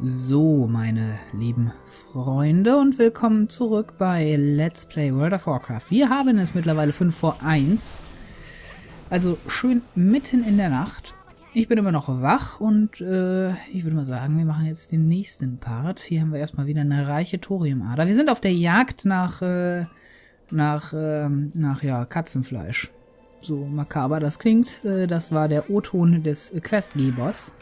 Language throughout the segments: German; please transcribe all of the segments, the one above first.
So, meine lieben Freunde und willkommen zurück bei Let's Play World of Warcraft. Wir haben es mittlerweile 5 vor 1, also schön mitten in der Nacht. Ich bin immer noch wach und äh, ich würde mal sagen, wir machen jetzt den nächsten Part. Hier haben wir erstmal wieder eine reiche Thoriumader. Wir sind auf der Jagd nach, äh, nach, äh, nach, ja, Katzenfleisch. So makaber das klingt. Äh, das war der O-Ton des Questgebers.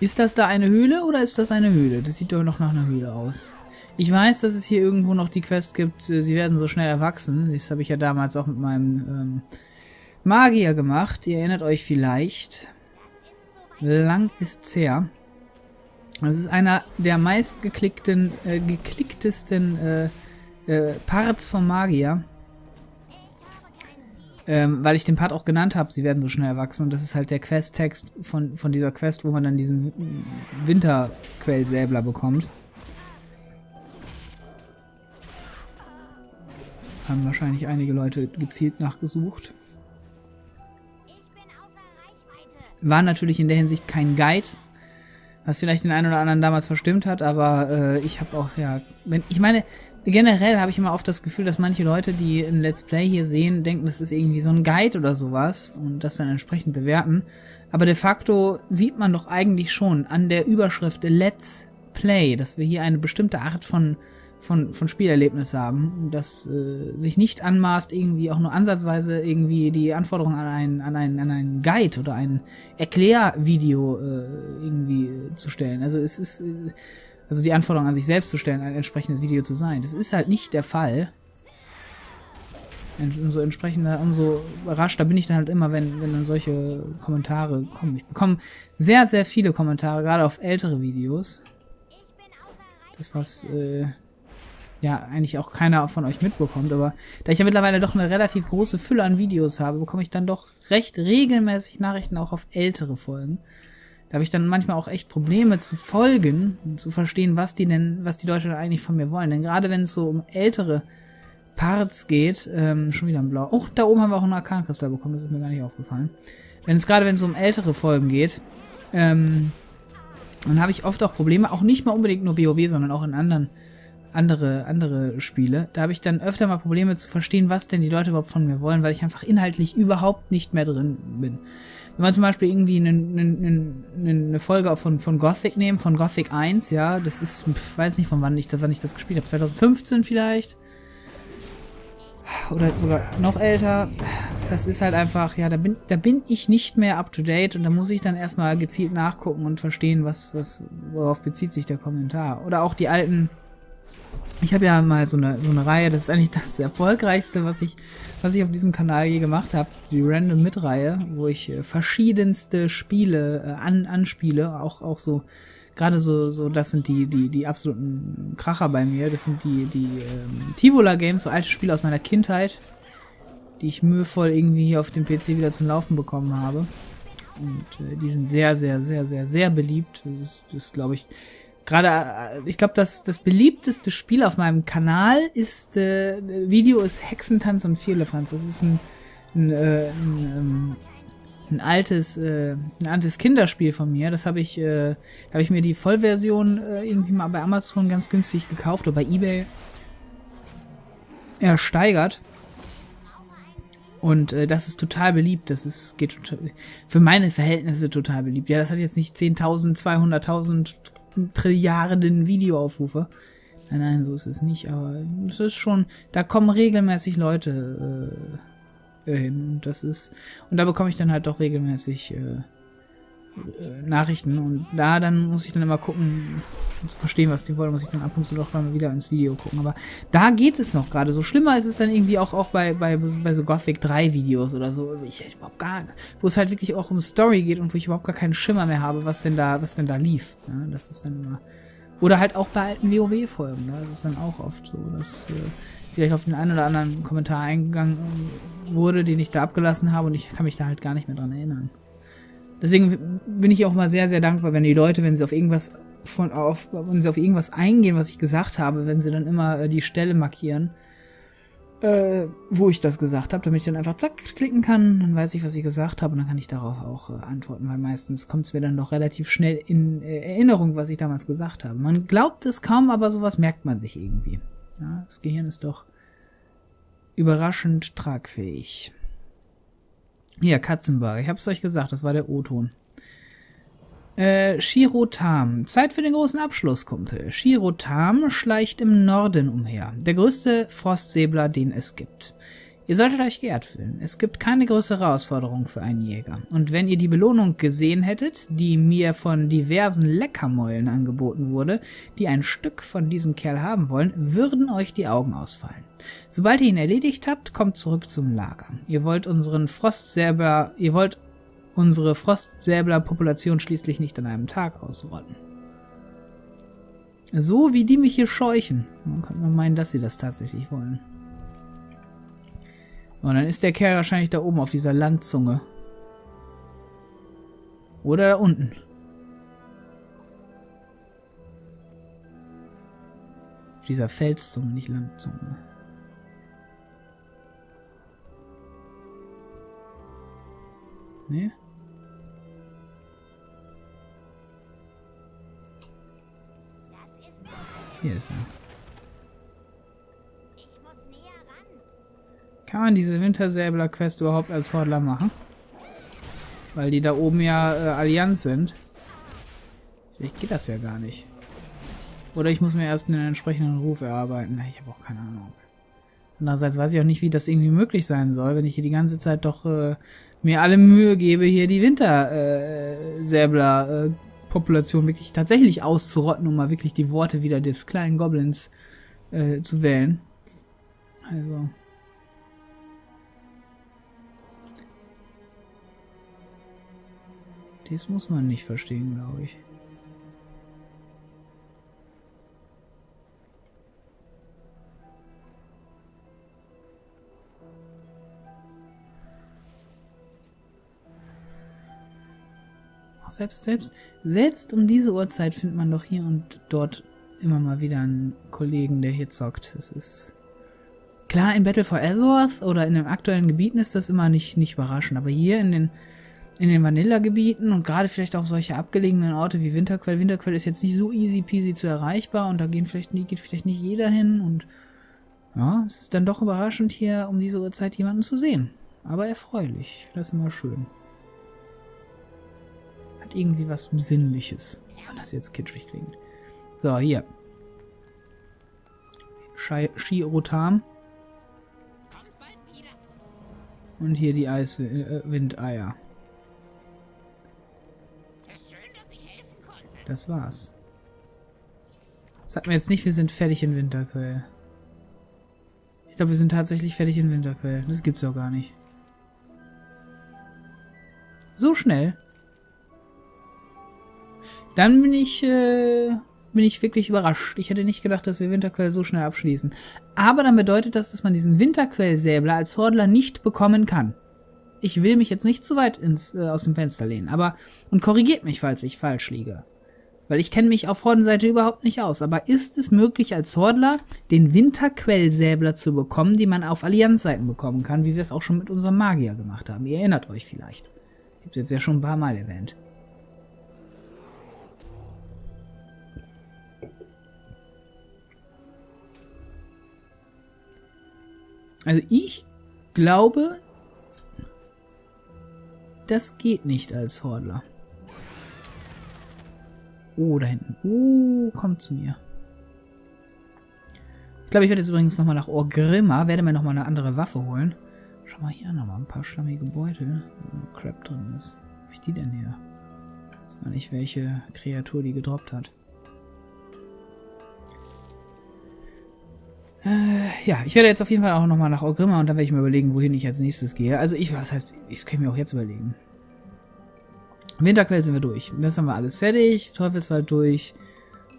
Ist das da eine Höhle oder ist das eine Höhle? Das sieht doch noch nach einer Höhle aus. Ich weiß, dass es hier irgendwo noch die Quest gibt, äh, sie werden so schnell erwachsen. Das habe ich ja damals auch mit meinem ähm, Magier gemacht. Ihr erinnert euch vielleicht. Lang ist's her. Das ist einer der meistgeklickten, äh, geklicktesten äh, äh, Parts vom Magier. Ähm, weil ich den Part auch genannt habe, sie werden so schnell erwachsen. Und das ist halt der Quest-Text von, von dieser Quest, wo man dann diesen Winterquellsäbler bekommt. Haben wahrscheinlich einige Leute gezielt nachgesucht. War natürlich in der Hinsicht kein Guide, was vielleicht den einen oder anderen damals verstimmt hat, aber äh, ich habe auch, ja, wenn, ich meine, generell habe ich immer oft das Gefühl, dass manche Leute, die ein Let's Play hier sehen, denken, das ist irgendwie so ein Guide oder sowas und das dann entsprechend bewerten. Aber de facto sieht man doch eigentlich schon an der Überschrift Let's Play, dass wir hier eine bestimmte Art von von, von Spielerlebnis haben, das äh, sich nicht anmaßt, irgendwie auch nur ansatzweise irgendwie die Anforderungen an einen, an einen, an einen Guide oder ein Erklärvideo äh, irgendwie äh, zu stellen. Also es ist, äh, also die Anforderung an sich selbst zu stellen, ein entsprechendes Video zu sein. Das ist halt nicht der Fall. Umso entsprechender, umso überraschter bin ich dann halt immer, wenn, wenn dann solche Kommentare kommen. Ich bekomme sehr, sehr viele Kommentare, gerade auf ältere Videos. Das, was äh, ja eigentlich auch keiner von euch mitbekommt, aber da ich ja mittlerweile doch eine relativ große Fülle an Videos habe, bekomme ich dann doch recht regelmäßig Nachrichten auch auf ältere Folgen. Da habe ich dann manchmal auch echt Probleme zu folgen, zu verstehen, was die denn, was die Leute denn eigentlich von mir wollen. Denn gerade wenn es so um ältere Parts geht, ähm, schon wieder ein Blau. Oh, da oben haben wir auch einen Arkankristall bekommen, das ist mir gar nicht aufgefallen. Wenn es gerade, wenn es um ältere Folgen geht, ähm, dann habe ich oft auch Probleme, auch nicht mal unbedingt nur WoW, sondern auch in anderen andere, andere Spiele. Da habe ich dann öfter mal Probleme zu verstehen, was denn die Leute überhaupt von mir wollen, weil ich einfach inhaltlich überhaupt nicht mehr drin bin. Wenn man zum Beispiel irgendwie eine, eine, eine Folge von, von Gothic nehmen, von Gothic 1, ja, das ist, weiß nicht von wann ich, wann ich das gespielt habe, 2015 vielleicht. Oder sogar noch älter. Das ist halt einfach, ja, da bin, da bin ich nicht mehr up to date und da muss ich dann erstmal gezielt nachgucken und verstehen, was, was, worauf bezieht sich der Kommentar. Oder auch die alten ich habe ja mal so eine, so eine Reihe, das ist eigentlich das erfolgreichste, was ich, was ich auf diesem Kanal je gemacht habe, die Random Mit-Reihe, wo ich äh, verschiedenste Spiele äh, an, anspiele, auch, auch so, gerade so, so, das sind die, die, die absoluten Kracher bei mir, das sind die, die ähm, Tivola Games, so alte Spiele aus meiner Kindheit, die ich mühevoll irgendwie hier auf dem PC wieder zum Laufen bekommen habe. Und äh, die sind sehr, sehr, sehr, sehr, sehr beliebt. Das ist, das ist glaube ich, gerade, äh, ich glaube, das, das beliebteste Spiel auf meinem Kanal ist, äh, Video ist Hexentanz und Vierlefanz. Das ist ein, ein, äh, ein, ähm, ein altes, äh, ein altes Kinderspiel von mir. Das habe ich, äh, habe ich mir die Vollversion äh, irgendwie mal bei Amazon ganz günstig gekauft oder bei eBay ersteigert. Und äh, das ist total beliebt. Das ist geht für meine Verhältnisse total beliebt. Ja, das hat jetzt nicht 10.000, 200.000 Trilliarden Videoaufrufe. Nein, nein, so ist es nicht, aber es ist schon, da kommen regelmäßig Leute äh, hin. Und das ist, und da bekomme ich dann halt doch regelmäßig äh, Nachrichten und da dann muss ich dann immer gucken, um zu verstehen, was die wollen, muss ich dann ab und zu doch mal wieder ins Video gucken. Aber da geht es noch gerade. So schlimmer ist es dann irgendwie auch, auch bei, bei, bei so Gothic 3 Videos oder so. Ich, ich überhaupt gar, wo es halt wirklich auch um Story geht und wo ich überhaupt gar keinen Schimmer mehr habe, was denn da, was denn da lief. Ja, das ist dann immer. Oder halt auch bei alten WoW-Folgen. Ne? Das ist dann auch oft so, dass äh, vielleicht auf den einen oder anderen Kommentar eingegangen wurde, den ich da abgelassen habe und ich kann mich da halt gar nicht mehr dran erinnern. Deswegen bin ich auch mal sehr, sehr dankbar, wenn die Leute, wenn sie auf irgendwas von auf, wenn sie auf irgendwas eingehen, was ich gesagt habe, wenn sie dann immer äh, die Stelle markieren äh, wo ich das gesagt habe, damit ich dann einfach zack klicken kann, dann weiß ich, was ich gesagt habe und dann kann ich darauf auch äh, antworten, weil meistens kommt es mir dann doch relativ schnell in äh, Erinnerung, was ich damals gesagt habe. Man glaubt es kaum, aber sowas merkt man sich irgendwie. Ja, das Gehirn ist doch überraschend tragfähig. Hier, Katzenberg. Ich hab's euch gesagt, das war der O-Ton. Äh, Shirotam. Zeit für den großen Abschluss, Kumpel. Shirotam schleicht im Norden umher. Der größte Frostsäbler, den es gibt. Ihr solltet euch geehrt fühlen. Es gibt keine größere Herausforderung für einen Jäger. Und wenn ihr die Belohnung gesehen hättet, die mir von diversen Leckermäulen angeboten wurde, die ein Stück von diesem Kerl haben wollen, würden euch die Augen ausfallen. Sobald ihr ihn erledigt habt, kommt zurück zum Lager. Ihr wollt unseren Frostsäbler, ihr wollt unsere Frostsäbler-Population schließlich nicht an einem Tag ausrotten. So wie die mich hier scheuchen. Man könnte man meinen, dass sie das tatsächlich wollen. Und dann ist der Kerl wahrscheinlich da oben auf dieser Landzunge. Oder da unten. Auf dieser Felszunge, nicht Landzunge. Nee? Hier ist er. Kann man diese Wintersäbler-Quest überhaupt als Hordler machen? Weil die da oben ja äh, Allianz sind. Vielleicht geht das ja gar nicht. Oder ich muss mir erst einen entsprechenden Ruf erarbeiten. Ich habe auch keine Ahnung. Andererseits weiß ich auch nicht, wie das irgendwie möglich sein soll, wenn ich hier die ganze Zeit doch äh, mir alle Mühe gebe, hier die Wintersäbler-Population äh, wirklich tatsächlich auszurotten, um mal wirklich die Worte wieder des kleinen Goblins äh, zu wählen. Also. Das muss man nicht verstehen, glaube ich. selbst, selbst, selbst um diese Uhrzeit findet man doch hier und dort immer mal wieder einen Kollegen, der hier zockt. Das ist klar in Battle for Azeroth oder in den aktuellen Gebieten ist das immer nicht nicht überraschend, aber hier in den in den Vanilla-Gebieten und gerade vielleicht auch solche abgelegenen Orte wie Winterquell. Winterquell ist jetzt nicht so easy peasy zu erreichbar und da gehen vielleicht geht vielleicht nicht jeder hin und ja, es ist dann doch überraschend hier um diese Uhrzeit jemanden zu sehen. Aber erfreulich. Ich finde das immer schön. Hat irgendwie was Sinnliches, wenn das jetzt kitschig klingt. So, hier. Shirotam. Und hier die Eiswindeier. Äh, Das war's. Sag mir jetzt nicht, wir sind fertig in Winterquell. Ich glaube, wir sind tatsächlich fertig in Winterquell. Das gibt's doch gar nicht. So schnell. Dann bin ich, äh, bin ich wirklich überrascht. Ich hätte nicht gedacht, dass wir Winterquell so schnell abschließen. Aber dann bedeutet das, dass man diesen Winterquell-Säbler als Hordler nicht bekommen kann. Ich will mich jetzt nicht zu weit ins, äh, aus dem Fenster lehnen, aber, und korrigiert mich, falls ich falsch liege weil ich kenne mich auf Hordenseite überhaupt nicht aus. Aber ist es möglich als Hordler, den Winterquellsäbler zu bekommen, die man auf Allianzseiten bekommen kann, wie wir es auch schon mit unserem Magier gemacht haben? Ihr erinnert euch vielleicht. Ich habe es jetzt ja schon ein paar Mal erwähnt. Also ich glaube, das geht nicht als Hordler. Oh, da hinten. Oh, kommt zu mir. Ich glaube, ich werde jetzt übrigens nochmal nach Orgrimma, werde mir nochmal eine andere Waffe holen. Schau mal hier nochmal ein paar schlammige Beutel, wo Crap drin ist. Wo hab ich die denn hier? Ich weiß gar nicht, welche Kreatur die gedroppt hat. Äh, ja, ich werde jetzt auf jeden Fall auch nochmal nach Orgrimma und dann werde ich mir überlegen, wohin ich als nächstes gehe. Also ich, was heißt, ich kann mir auch jetzt überlegen. Winterquell sind wir durch. Das haben wir alles fertig. Teufelswald durch.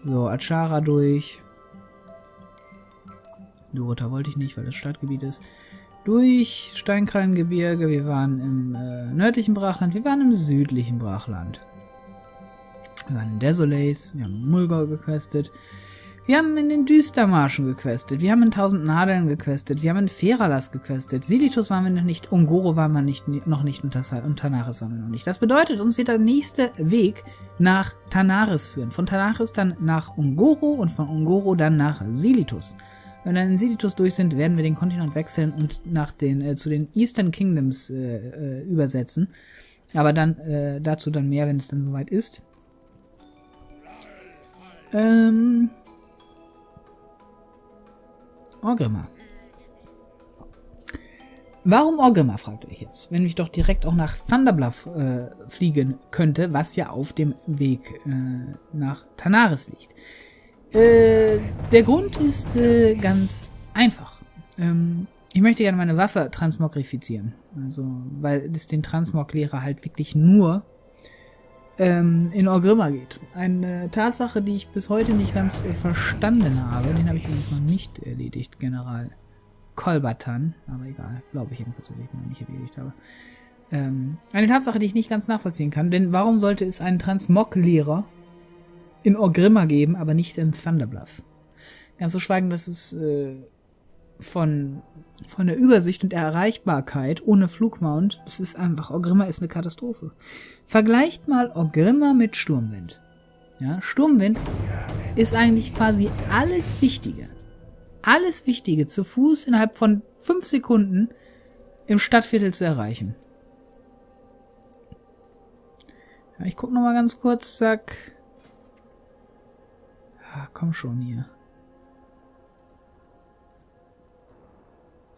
So, Achara durch. Durota wollte ich nicht, weil das Stadtgebiet ist. Durch Steinkrallengebirge. Wir waren im äh, nördlichen Brachland. Wir waren im südlichen Brachland. Wir waren in Desolace. Wir haben Mulgau gequestet. Wir haben in den Düstermarschen gequestet, wir haben in Tausend Nadeln gequestet, wir haben in Feralas gequestet, Silitus waren wir noch nicht, Ungoro waren wir nicht, noch nicht und, und Tanaris waren wir noch nicht. Das bedeutet, uns wird der nächste Weg nach Tanaris führen. Von Tanaris dann nach Ungoro und von Ungoro dann nach Silitus. Wenn wir dann in Silitus durch sind, werden wir den Kontinent wechseln und nach den, äh, zu den Eastern Kingdoms äh, äh, übersetzen. Aber dann, äh, dazu dann mehr, wenn es dann soweit ist. Ähm, Orgrimmar. Warum Orgrimmar, fragt ihr euch jetzt, wenn ich doch direkt auch nach Thunderbluff äh, fliegen könnte, was ja auf dem Weg äh, nach Tanaris liegt. Äh, der Grund ist äh, ganz einfach. Ähm, ich möchte gerne meine Waffe transmogrifizieren. Also, weil es den Transmog-Lehrer halt wirklich nur ähm, in Orgrimma geht. Eine Tatsache, die ich bis heute nicht ganz äh, verstanden habe, den habe ich übrigens noch nicht erledigt, General Kolbatan, aber egal, glaube ich jedenfalls, dass ich ihn noch nicht erledigt habe. Ähm, eine Tatsache, die ich nicht ganz nachvollziehen kann, denn warum sollte es einen Transmog-Lehrer in Orgrimma geben, aber nicht in Thunderbluff? Ganz zu schweigen, dass es äh, von von der Übersicht und der Erreichbarkeit ohne Flugmount, das ist einfach, Orgrimma ist eine Katastrophe. Vergleicht mal Orgrimma mit Sturmwind. Ja, Sturmwind ist eigentlich quasi alles Wichtige. Alles Wichtige zu Fuß innerhalb von fünf Sekunden im Stadtviertel zu erreichen. Ja, ich guck noch mal ganz kurz, zack. Ah, komm schon hier.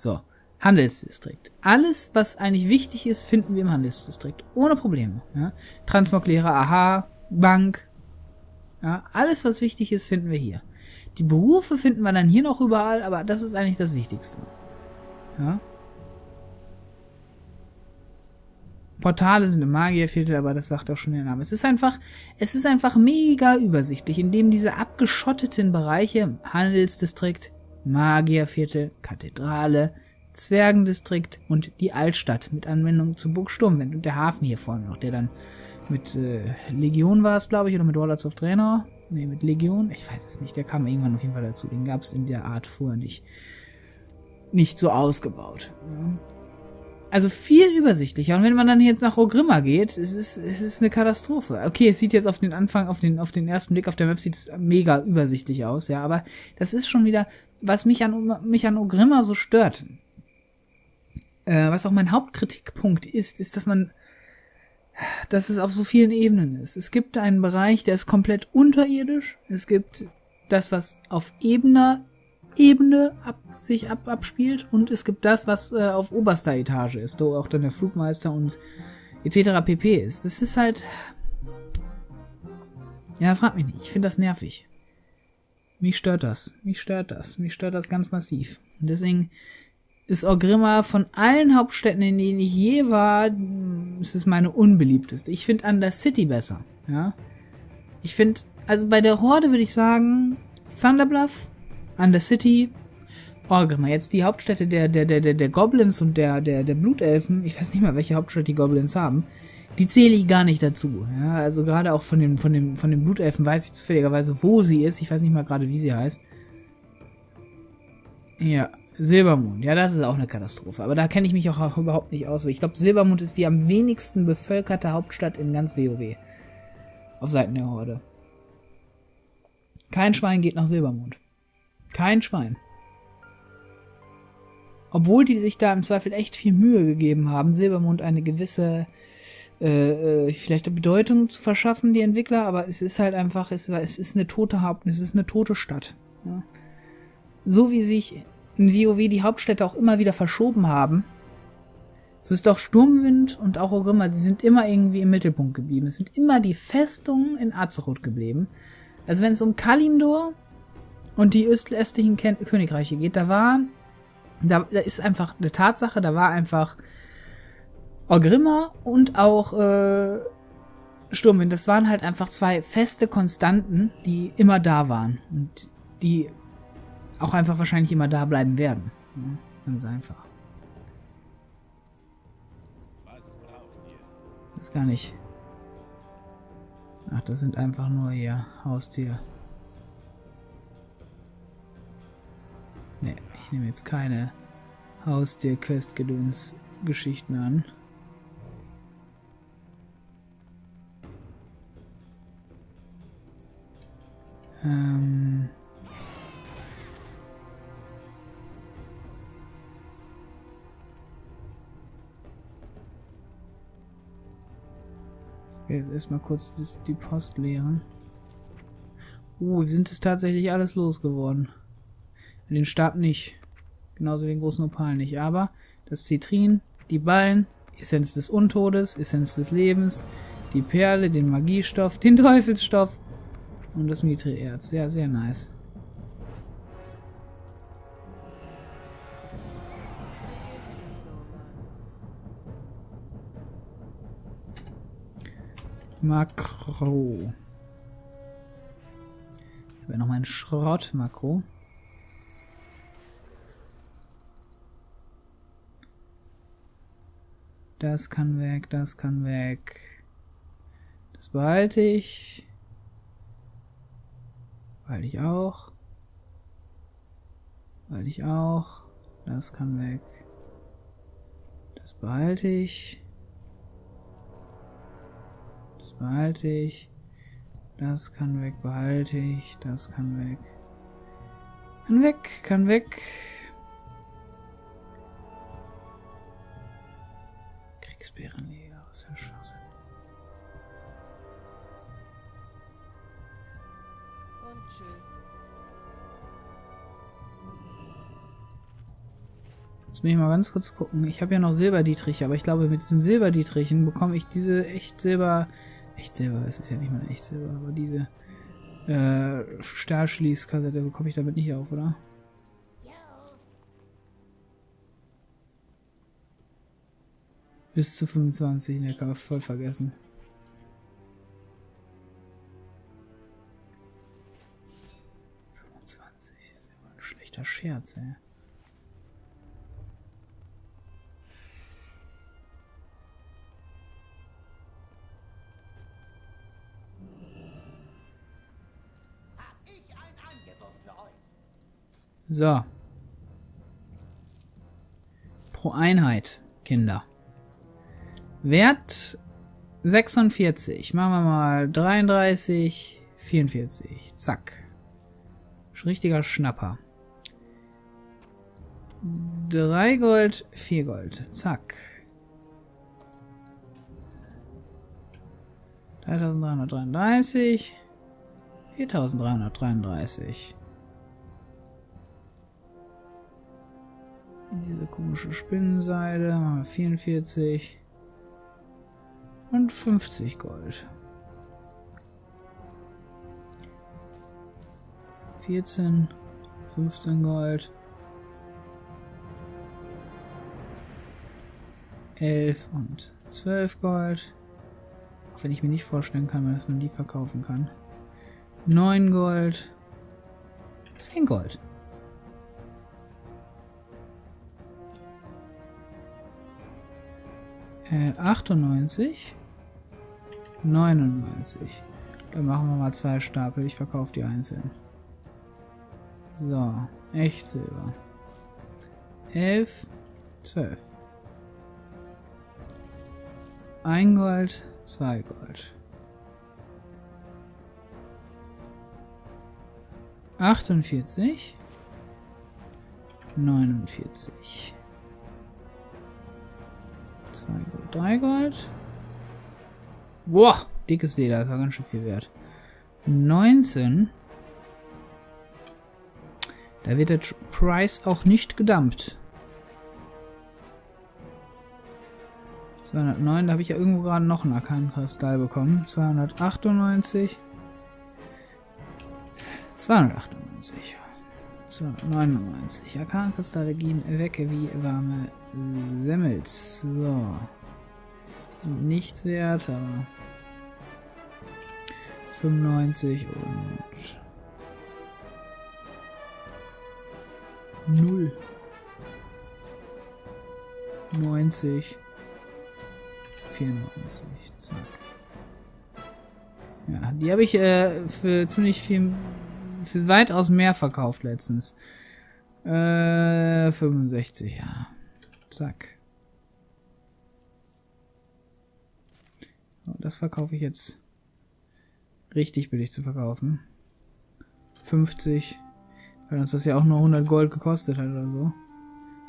So, Handelsdistrikt. Alles, was eigentlich wichtig ist, finden wir im Handelsdistrikt. Ohne Probleme. Ja? Transmoklehrer, Aha, Bank. Ja, alles, was wichtig ist, finden wir hier. Die Berufe finden wir dann hier noch überall, aber das ist eigentlich das Wichtigste. Ja? Portale sind im Magierviertel, aber das sagt auch schon der Name. Es ist einfach, es ist einfach mega übersichtlich, indem diese abgeschotteten Bereiche, Handelsdistrikt, Magierviertel, Kathedrale, Zwergendistrikt und die Altstadt mit Anwendung zu Burg Sturmwind und der Hafen hier vorne noch, der dann mit äh, Legion war es, glaube ich, oder mit Warlords of Trainer. Ne, mit Legion, ich weiß es nicht, der kam irgendwann auf jeden Fall dazu. Den gab es in der Art vorher nicht, nicht so ausgebaut. Also viel übersichtlicher. Und wenn man dann jetzt nach Ogrimma geht, es ist, es ist eine Katastrophe. Okay, es sieht jetzt auf den Anfang, auf den, auf den ersten Blick auf der Map sieht es mega übersichtlich aus, ja, aber das ist schon wieder, was mich an, mich an Ogrimma so stört. Äh, was auch mein Hauptkritikpunkt ist, ist, dass man, dass es auf so vielen Ebenen ist. Es gibt einen Bereich, der ist komplett unterirdisch. Es gibt das, was auf Ebene, Ebene ab, sich ab, abspielt und es gibt das, was äh, auf oberster Etage ist, wo auch dann der Flugmeister und etc. pp ist. Das ist halt... Ja, frag mich nicht. Ich finde das nervig. Mich stört das. Mich stört das. Mich stört das ganz massiv. Und deswegen ist Orgrimma von allen Hauptstädten, in denen ich je war, es ist meine unbeliebteste. Ich finde Under City besser. Ja. Ich finde, also bei der Horde würde ich sagen, Thunderbluff, Under City, Orgrimmar. Jetzt die Hauptstädte der, der, der, der, der Goblins und der, der, der Blutelfen, ich weiß nicht mal, welche Hauptstadt die Goblins haben, die zähle ich gar nicht dazu. Ja, also gerade auch von den, von dem, von den Blutelfen weiß ich zufälligerweise, wo sie ist. Ich weiß nicht mal gerade, wie sie heißt. Ja, Silbermond. Ja, das ist auch eine Katastrophe. Aber da kenne ich mich auch überhaupt nicht aus. Ich glaube, Silbermond ist die am wenigsten bevölkerte Hauptstadt in ganz WoW. Auf Seiten der Horde. Kein Schwein geht nach Silbermond. Kein Schwein. Obwohl die sich da im Zweifel echt viel Mühe gegeben haben, Silbermond eine gewisse äh, äh, vielleicht eine Bedeutung zu verschaffen, die Entwickler, aber es ist halt einfach, es, es ist eine tote Haupt, es ist eine tote Stadt. Ja. So wie sich in WoW die Hauptstädte auch immer wieder verschoben haben, so ist auch Sturmwind und auch Orgrimmar, die sind immer irgendwie im Mittelpunkt geblieben. Es sind immer die Festungen in Azeroth geblieben. Also wenn es um Kalimdor und die östlichen Königreiche geht, da war da, da ist einfach eine Tatsache, da war einfach Orgrimma und auch äh, Sturmwind. Das waren halt einfach zwei feste Konstanten, die immer da waren und die auch einfach wahrscheinlich immer da bleiben werden. Ja, ganz einfach. Das ist gar nicht. Ach, das sind einfach nur hier Haustiere. Ne, ich nehme jetzt keine Haustier-Quest-Gedöns-Geschichten an. Ähm... Jetzt erstmal kurz die Post leeren. Uh, wir sind es tatsächlich alles losgeworden. Den Stab nicht. Genauso den großen Opal nicht. Aber das Zitrin, die Ballen, Essenz des Untodes, Essenz des Lebens, die Perle, den Magiestoff, den Teufelsstoff und das Mithril-Erz. Sehr, sehr nice. Makro. Ich habe ja noch mein Schrott-Makro. Das kann weg, das kann weg. Das behalte ich. Behalte ich auch. Behalte ich auch. Das kann weg. Das behalte ich. Das behalte ich. Das kann weg, behalte ich. Das kann weg. Kann weg, kann weg. Kriegsbärenjäger, was für ein Jetzt muss ich mal ganz kurz gucken. Ich habe ja noch Silberdietrich, aber ich glaube, mit diesen Silberdietrichen bekomme ich diese echt Silber... Echt Silber, es ist ja nicht mal echt Silber, aber diese äh, Stahlschließkassette bekomme ich damit nicht auf, oder? Bis zu 25, ne, kann man voll vergessen. ist ja ein schlechter Scherz, ey. So. Pro Einheit, Kinder. Wert 46. Machen wir mal 33, 44. Zack. Richtiger Schnapper. 3 Gold, 4 Gold. Zack. 3333. 4333. Diese komische Spinnenseide. 44. Und 50 Gold. 14. 15 Gold. 11 und 12 Gold. Auch wenn ich mir nicht vorstellen kann, dass man die verkaufen kann. 9 Gold. 10 Gold. Äh, 98. 99. Dann machen wir mal zwei Stapel. Ich verkaufe die einzeln. So, echt Silber. 11, 12. Ein Gold, zwei Gold. 48. 49. 2 Gold, 3 Gold. Boah, dickes Leder, das war ganz schön viel wert. 19. Da wird der Price auch nicht gedumpt. 209, da habe ich ja irgendwo gerade noch einen Arkan-Kristall bekommen. 298. 298. 299. Arkan-Kristalle gehen weg wie warme Semmels. So. Die sind nichts wert, aber 95 und 0 90 94 zack ja die habe ich äh, für ziemlich viel für weitaus mehr verkauft letztens Äh, 65, ja. Zack. So, das verkaufe ich jetzt richtig billig zu verkaufen. 50. Weil uns das ja auch nur 100 Gold gekostet hat oder so.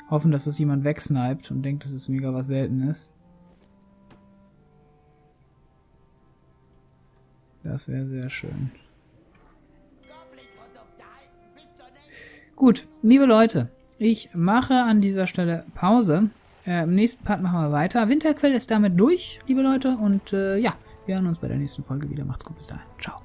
Hoffen, dass das jemand wegsniped und denkt, dass es mega was Seltenes. Das wäre sehr schön. Gut, liebe Leute, ich mache an dieser Stelle Pause. Äh, Im nächsten Part machen wir weiter. Winterquell ist damit durch, liebe Leute. Und äh, ja, wir hören uns bei der nächsten Folge wieder. Macht's gut, bis dahin. Ciao.